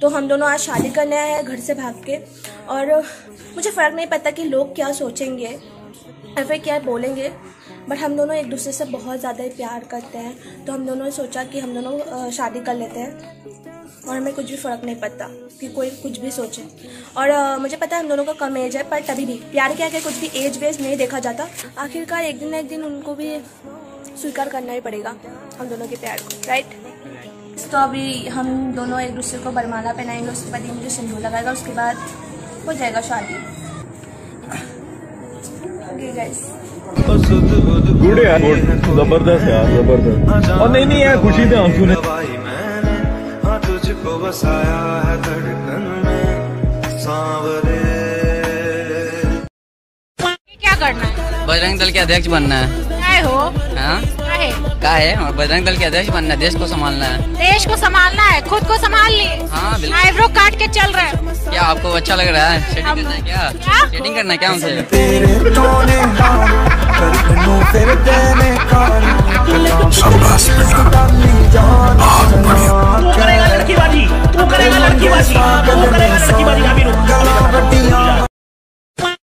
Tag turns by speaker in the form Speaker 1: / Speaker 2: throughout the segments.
Speaker 1: तो हम दोनों आज शादी करने आए हैं घर से भाग के। और मुझे फ़र्क नहीं पता कि लोग क्या सोचेंगे या फिर क्या बोलेंगे बट हम दोनों एक दूसरे से बहुत ज़्यादा ही प्यार करते हैं। तो हम दोनों ने सोचा कि हम दोनों शादी कर लेते हैं। और हमें कुछ भी फ़र्क नहीं पड़ता कि कोई कुछ भी सोचे। और अ, मुझे पता है हम दोनों का कम एज है पर तभी भी। प्यार के आगे कुछ भी एज वेज नहीं देखा जाता। आखिरकार एक दिन ना एक दिन उनको भी स्वीकार करना ही पड़ेगा हम दोनों के प्यार को राइट तो अभी हम दोनों एक दूसरे को बरमाला पहनाएँगे उसके बाद ये मुझे सिंदूर लगाएगा उसके बाद हो जाएगा शादी। ओके
Speaker 2: गुड यार ज़बरदस्त यार ज़बरदस्त। और नहीं नहीं यार खुशी थे आँसू ने
Speaker 3: हाँ तुझको बसाया है धड़कन में सांवरे।
Speaker 4: क्या करना है?
Speaker 5: बजरंग दल के अध्यक्ष बनना है।
Speaker 4: हो
Speaker 5: हाँ? का है? और बजरंग दल के अध्यक्ष बनना है देश को संभालना है।
Speaker 4: देश को संभालना है खुद को संभाल ली।
Speaker 5: हाँ बिल्कुल।
Speaker 4: आईब्रो काट के चल रहे हैं।
Speaker 5: क्या आपको अच्छा लग रहा है? शेडिंग करना है क्या?
Speaker 4: क्या?
Speaker 5: शेडिंग करना है
Speaker 6: तू तू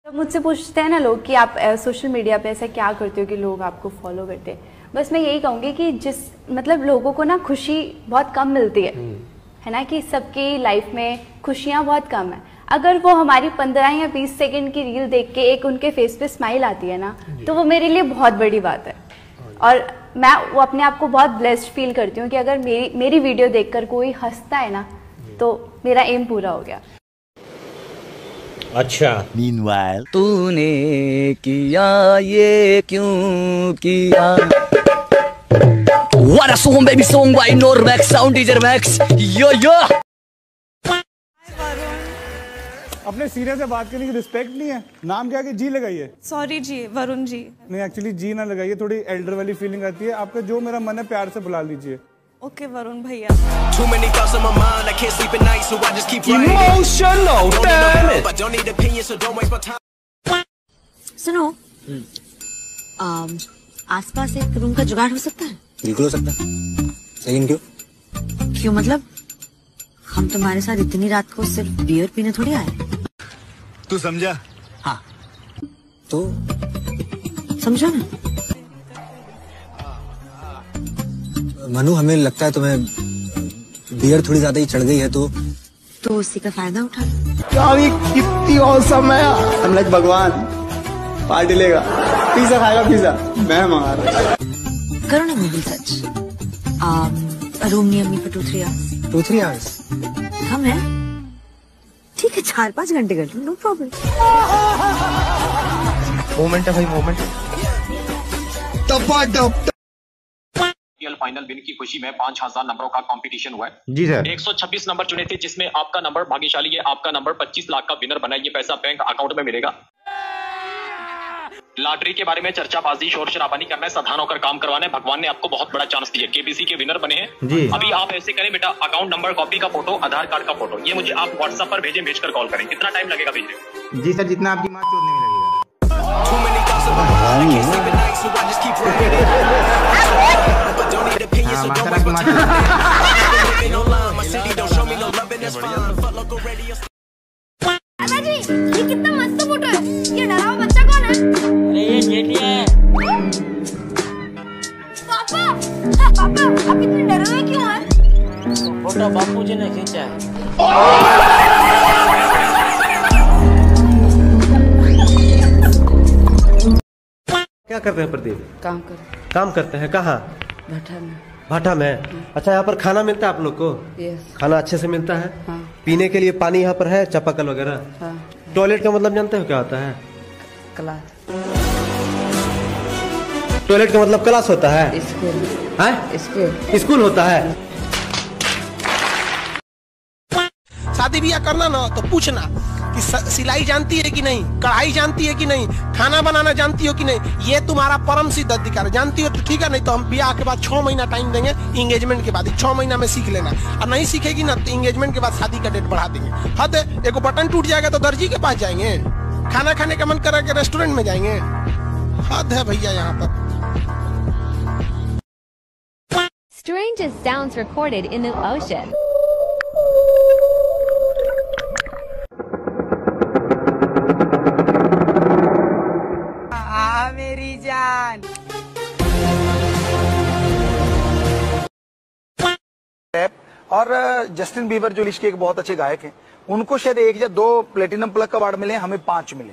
Speaker 6: तू
Speaker 7: मुझसे पूछते हैं ना लोग कि आप सोशल मीडिया पे ऐसा क्या करते हो कि लोग आपको फॉलो करते हैं? बस मैं यही कहूँगी कि जिस मतलब लोगों को ना खुशी बहुत कम मिलती है। है ना कि सबकी लाइफ में खुशियाँ बहुत कम है। अगर वो हमारी पंद्रह या बीस सेकंड की रील देख के एक उनके फेस पे स्माइल आती है ना तो वो मेरे लिए बहुत बड़ी बात है। और मैं वो अपने आप को बहुत ब्लेस्ड फील करती हूँ कि अगर मेरी मेरी वीडियो देखकर कोई हंसता है ना तो मेरा एम पूरा हो गया।
Speaker 6: अच्छा।
Speaker 5: तूने किया ये क्यों किया? What a song, baby song by Norvex Sound DJ Max. Yo yo.
Speaker 8: अपने सीने से बात करने की रिस्पेक्ट नहीं है। नाम क्या जी लगाइए।
Speaker 9: सॉरी जी वरुण जी।
Speaker 8: नहीं एक्चुअली जी ना लगाइए थोड़ी एल्डर वाली फीलिंग आती है। आपका जो मेरा मन है प्यार से बुला लीजिए।
Speaker 9: ओके वरुण भैया।
Speaker 10: सुनो। हम्म। um, आसपास एक रूम का जुगाड़ हो सकता है?
Speaker 11: बिल्कुल हो सकता है। लेकिन क्यों?
Speaker 10: क्यों मतलब? हम तुम्हारे साथ इतनी रात को सिर्फ़ बियर पीने थोड़ी आए।
Speaker 11: तू समझा? हाँ। तो?
Speaker 10: समझो ना।
Speaker 11: मनु हमें लगता है तुम्हें बियर थोड़ी ज़्यादा ही चढ़ गई है तो?
Speaker 10: तो उसी का फ़ायदा उठा। लो
Speaker 11: यार ये कितनी औसम है। हम लाइक भगवान पार्टी लेगा। पिज्जा खाएगा पिज्जा। मैं मंगा रहा
Speaker 10: करो ना movie such. Room near me for two three hours
Speaker 11: two three hours
Speaker 10: कम है। ठीक है चार पाँच घंटे कर लो नो प्रॉब्लम
Speaker 11: मोमेंट है भाई मोमेंट। टपा
Speaker 6: फाइनल विन की खुशी में पाँच हज़ार नंबरों का कंपटीशन हुआ है।
Speaker 2: जी सर।
Speaker 6: 126 नंबर चुने थे जिसमें आपका नंबर भाग्यशाली है आपका नंबर 25 लाख का विनर बना ये पैसा बैंक अकाउंट में मिलेगा। लॉटरी के बारे में चर्चाबाजी शोर शराबा नहीं करना है सावधान होकर काम करवाना है भगवान ने आपको बहुत बड़ा चांस दिया। केबीसी के विनर बने हैं।
Speaker 2: जी।
Speaker 6: अभी आप ऐसे करें बेटा अकाउंट नंबर कॉपी का फ़ोटो आधार कार्ड का फ़ोटो ये मुझे आप व्हाट्सएप पर भेजें भेजकर कॉल करें। कितना टाइम लगेगा भेजने
Speaker 2: जी सर जितना आपकी माँ चोदने में लगेगा। हैं
Speaker 9: फ़ोटो
Speaker 5: बापू जी ने खींचा है।
Speaker 6: क्या कर रहे हैं प्रदीप?
Speaker 7: काम कर
Speaker 6: काम करते हैं? कहाँ?
Speaker 7: भट्टा में।
Speaker 6: भाटा में? अच्छा यहाँ पर खाना मिलता है आप लोग को?
Speaker 7: यस
Speaker 6: खाना अच्छे से मिलता है?
Speaker 7: हाँ।
Speaker 6: पीने के लिए पानी यहाँ पर है चापाकल वगैरह?
Speaker 7: हाँ।
Speaker 6: टॉयलेट का मतलब जानते हो क्या होता है?
Speaker 7: क्लास।
Speaker 6: टॉयलेट का मतलब क्लास होता है?
Speaker 7: स्कूल। स्कूल।
Speaker 6: स्कूल होता है?
Speaker 12: शादी ब्याह करना ना तो पूछना कि सिलाई जानती है कि नहीं? कढ़ाई जानती है कि नहीं? खाना बनाना जानती हो कि नहीं? ये तुम्हारा परम सिद्ध अधिकार। जानती हो तो ठीक है, नहीं तो हम ब्याह के बाद छह महीना टाइम देंगे इंगेजमेंट के बाद। छह महीना में सीख लेना। और नहीं सीखेगी ना तो इंगेजमेंट के बाद शादी का डेट बढ़ा देंगे। हद एगो बटन टूट जाएगा तो दर्जी के पास जाएँगे। खाना खाने का मन करा के रेस्टोरेंट में जाएँगे। हद है भैया यहाँ पर।
Speaker 13: Strangest sounds recorded in the ocean. हाँ मेरी जान। और जस्टिन बीबर जो लिश के एक बहुत अच्छे गायक हैं उनको शायद एक या दो प्लेटिनम प्लग का अवार्ड मिले हमें पाँच मिले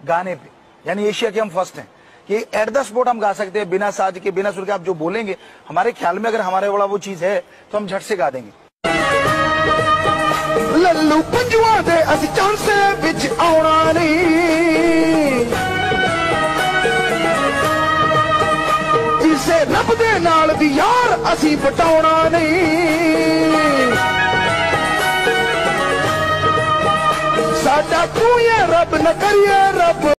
Speaker 13: गाने पे। यानी एशिया के हम फ़र्स्ट हैं। कि एट द स्पॉट हम गा सकते हैं बिना साज के बिना सुर के आप जो बोलेंगे हमारे ख्याल में अगर हमारे वाला वो चीज़ है तो हम झट से गा देंगे।
Speaker 3: लल्लू दे असी चांस विच नहीं। ਰੱਬ ਦੇ ਨਾਲ ਵੀ ਯਾਰ ਅਸੀਂ ਪਟਾਉਣਾ ਨਹੀਂ। ਸਾਡਾ ਤੂੰ ਇਹ ਰੱਬ ਨਾ ਕਰੀਏ ਰੱਬ।